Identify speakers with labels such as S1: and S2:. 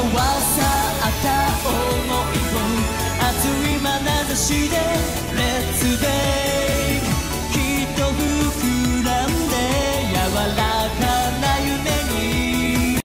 S1: わさあった想いを熱い眼差しで